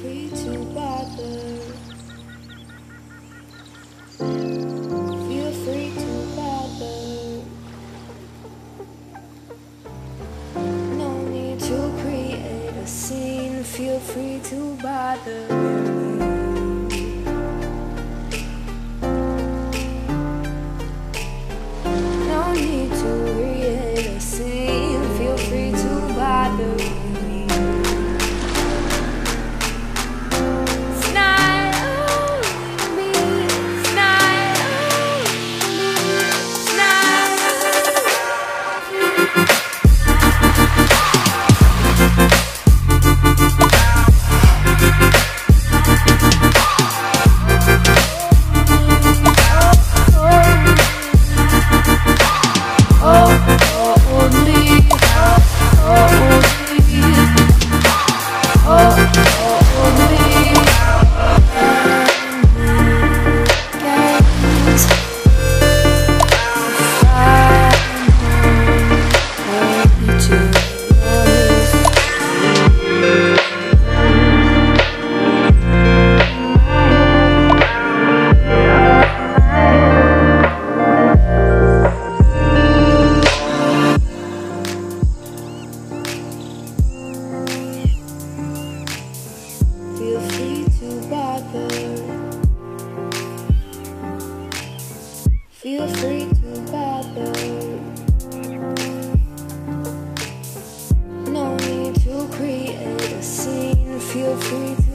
free to bother. Feel free to bother. No need to create a scene. Feel free to bother. Feel free